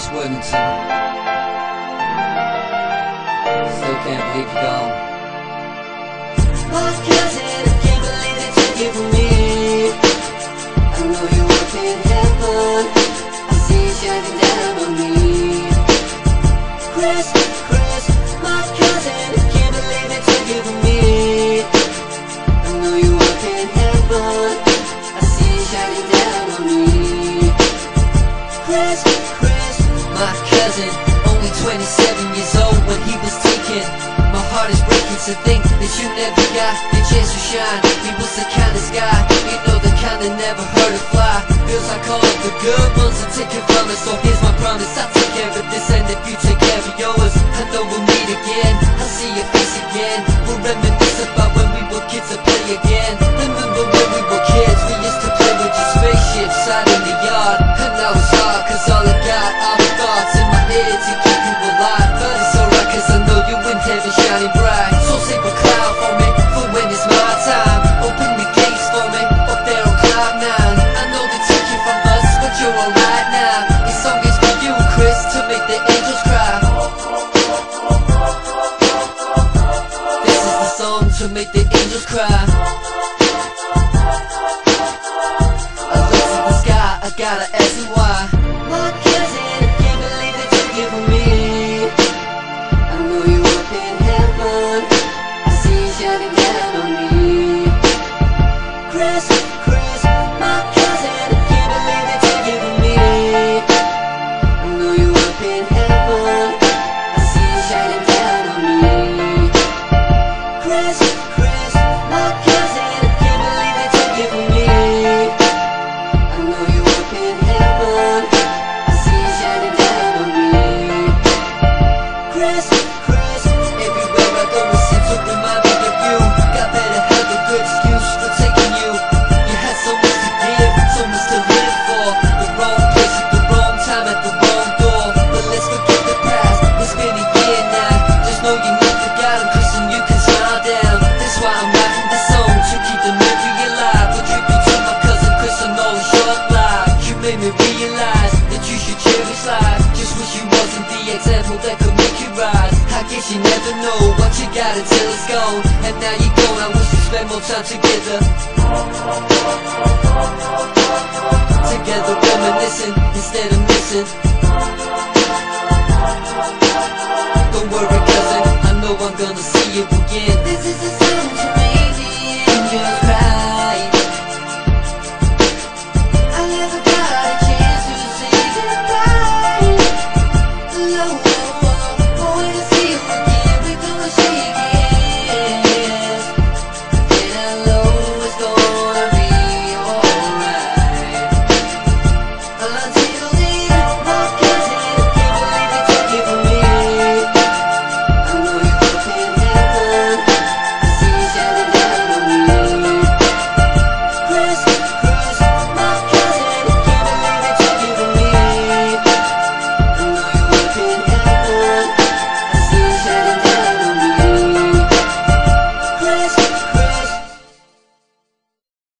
Chris Worthington. Still can't believe you're gone. My cousin, I can't believe that you give me. I know you up in heaven. I see you shining down on me. Chris, Chris, my cousin, I can't believe that you give me. I know you up in heaven. I see you shining down on me. Chris, Chris, My cousin, only 27 years old when he was taken. My heart is breaking to think that you never got the chance to shine. He was the kindest guy, you know the kind that never hurt a fly. Feels like all of the good ones are taken from us. So here's my promise, I'll take care of this and if you take care of yours, I know we'll meet again. I'll see your face again. We'll reminisce shining. So save a cloud for me, for when it's my time. Open the gates for me, up there on cloud nine. I know they took you from us, but you're alright now. This song is for you, Chris, to make the angels cry. This is the song to make the angels cry. I look to the sky, I gotta ask you why. sample that could make you rise. I guess you never know what you got until it's gone And now you're gone, I wish we spend more time together. Together reminiscing instead of missing. Don't worry cousin, I know I'm gonna see you again. This is